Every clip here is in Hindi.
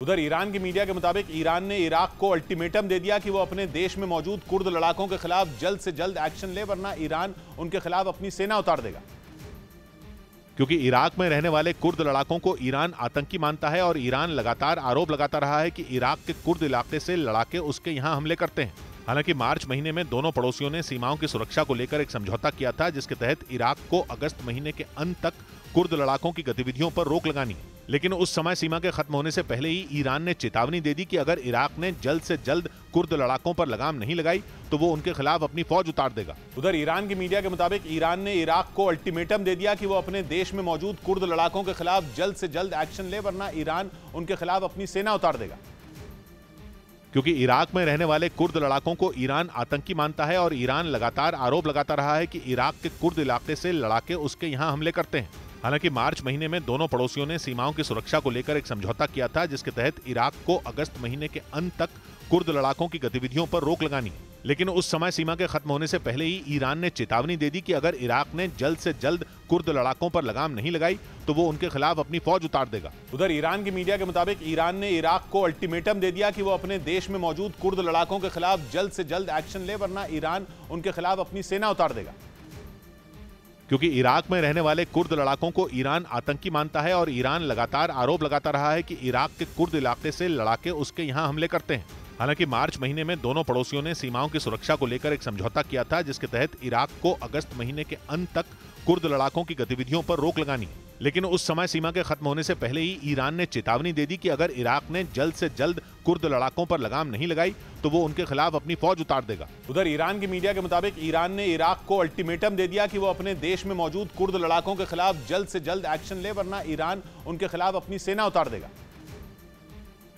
उधर ईरान की मीडिया के मुताबिक ईरान ने इराक को अल्टीमेटम दे दिया कि वो अपने देश में मौजूद कुर्द लड़ाकों के खिलाफ जल्द से जल्द एक्शन ले, वरना ईरान उनके खिलाफ अपनी सेना उतार देगा। क्योंकि इराक में रहने वाले कुर्द लड़ाकों को ईरान आतंकी मानता है और ईरान लगातार आरोप लगाता रहा है कि इराक के कुर्द इलाके से लड़ाके उसके यहाँ हमले करते हैं। हालाँकि मार्च महीने में दोनों पड़ोसियों ने सीमाओं की सुरक्षा को लेकर एक समझौता किया था, जिसके तहत इराक को अगस्त महीने के अंत तक कुर्द लड़ाकों की गतिविधियों पर रोक लगानी है। लेकिन उस समय सीमा के खत्म होने से पहले ही ईरान ने चेतावनी दे दी कि अगर इराक ने जल्द से जल्द कुर्द लड़ाकों पर लगाम नहीं लगाई तो वो उनके खिलाफ अपनी फौज उतार देगा। उधर ईरान की मीडिया के मुताबिक ईरान ने इराक को अल्टीमेटम दे दिया कि वो अपने देश में मौजूद कुर्द लड़ाकों के खिलाफ जल्द से जल्द एक्शन ले वरना ईरान उनके खिलाफ अपनी सेना उतार देगा। क्योंकि इराक में रहने वाले कुर्द लड़ाकों को ईरान आतंकी मानता है और ईरान लगातार आरोप लगाता रहा है कि इराक के कुर्द इलाके से लड़ाके उसके यहाँ हमले करते हैं। हालाँकि मार्च महीने में दोनों पड़ोसियों ने सीमाओं की सुरक्षा को लेकर एक समझौता किया था, जिसके तहत इराक को अगस्त महीने के अंत तक कुर्द लड़ाकों की गतिविधियों पर रोक लगानी है। लेकिन उस समय सीमा के खत्म होने से पहले ही ईरान ने चेतावनी दे दी कि अगर इराक ने जल्द से जल्द कुर्द लड़ाकों पर लगाम नहीं लगाई तो वो उनके खिलाफ अपनी फौज उतार देगा। उधर ईरान की मीडिया के मुताबिक ईरान ने इराक को अल्टीमेटम दे दिया कि वो अपने देश में मौजूद कुर्द लड़ाकों के खिलाफ जल्द से जल्द एक्शन ले, वरना ईरान उनके खिलाफ अपनी सेना उतार देगा। क्योंकि इराक में रहने वाले कुर्द लड़ाकों को ईरान आतंकी मानता है और ईरान लगातार आरोप लगाता रहा है कि इराक के कुर्द इलाके से लड़ाके उसके यहाँ हमले करते हैं। हालाँकि मार्च महीने में दोनों पड़ोसियों ने सीमाओं की सुरक्षा को लेकर एक समझौता किया था, जिसके तहत इराक को अगस्त महीने के अंत तक कुर्द लड़ाकों की गतिविधियों पर रोक लगानी। लेकिन उस समय सीमा के खत्म होने से पहले ही ईरान ने चेतावनी दे दी कि अगर इराक ने जल्द से जल्द कुर्द लड़ाकों पर लगाम नहीं लगाई तो वो उनके खिलाफ अपनी फौज उतार देगा। उधर ईरान की मीडिया के मुताबिक ईरान ने इराक को अल्टीमेटम दे दिया कि वो अपने देश में मौजूद कुर्द लड़ाकों के खिलाफ जल्द से जल्द एक्शन ले वरना ईरान उनके खिलाफ अपनी सेना उतार देगा।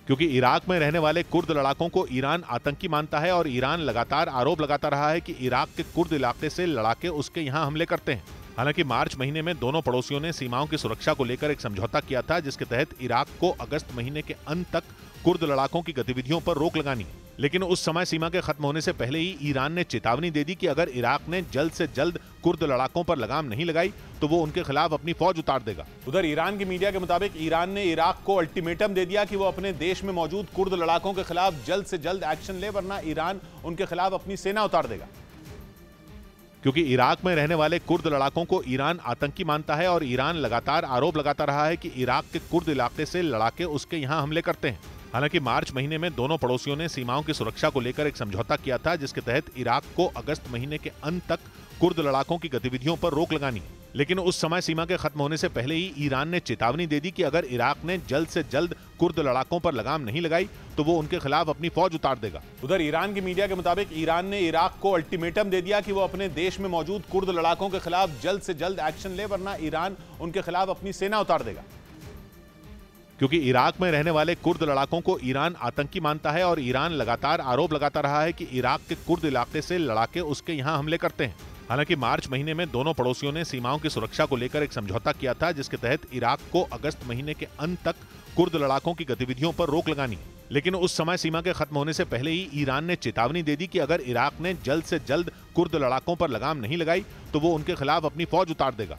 क्योंकि इराक में रहने वाले कुर्द लड़ाकों को ईरान आतंकी मानता है और ईरान लगातार आरोप लगाता रहा है कि इराक के कुर्द इलाके से लड़ाके उसके यहाँ हमले करते हैं। हालाँकि मार्च महीने में दोनों पड़ोसियों ने सीमाओं की सुरक्षा को लेकर एक समझौता किया था, जिसके तहत इराक को अगस्त महीने के अंत तक कुर्द लड़ाकों की गतिविधियों पर रोक लगानी। लेकिन उस समय सीमा के खत्म होने से पहले ही ईरान ने चेतावनी दे दी कि अगर इराक ने जल्द से जल्द कुर्द लड़ाकों पर लगाम नहीं लगाई तो वो उनके खिलाफ अपनी फौज उतार देगा। उधर ईरान की मीडिया के मुताबिक ईरान ने इराक को अल्टीमेटम दे दिया कि वो अपने देश में मौजूद कुर्द लड़ाकों के खिलाफ जल्द से जल्द एक्शन ले, वरना ईरान उनके खिलाफ अपनी सेना उतार देगा। क्योंकि इराक में रहने वाले कुर्द लड़ाकों को ईरान आतंकी मानता है और ईरान लगातार आरोप लगाता रहा है कि इराक के कुर्द इलाके से लड़ाके उसके यहाँ हमले करते हैं। हालाँकि मार्च महीने में दोनों पड़ोसियों ने सीमाओं की सुरक्षा को लेकर एक समझौता किया था, जिसके तहत इराक को अगस्त महीने के अंत तक कुर्द लड़ाकों की गतिविधियों पर रोक लगानी लेकिन उस समय सीमा के खत्म होने से पहले ही ईरान ने चेतावनी दे दी कि अगर इराक ने जल्द से जल्द कुर्द लड़ाकों पर लगाम नहीं लगाई तो वो उनके खिलाफ अपनी फौज उतार देगा। उधर ईरान की मीडिया के मुताबिक ईरान ने इराक को अल्टीमेटम दे दिया कि वो अपने देश में मौजूद कुर्द लड़ाकों के खिलाफ जल्द से जल्द एक्शन ले वरना ईरान उनके खिलाफ अपनी सेना उतार देगा। क्योंकि इराक में रहने वाले कुर्द लड़ाकों को ईरान आतंकी मानता है और ईरान लगातार आरोप लगाता रहा है कि इराक के कुर्द इलाके से लड़ाके उसके यहाँ हमले करते हैं। हालाँकि मार्च महीने में दोनों पड़ोसियों ने सीमाओं की सुरक्षा को लेकर एक समझौता किया था, जिसके तहत इराक को अगस्त महीने के अंत तक कुर्द लड़ाकों की गतिविधियों पर रोक लगानी। लेकिन उस समय सीमा के खत्म होने से पहले ही ईरान ने चेतावनी दे दी कि अगर इराक ने जल्द से जल्द कुर्द लड़ाकों पर लगाम नहीं लगाई तो वो उनके खिलाफ अपनी फौज उतार देगा।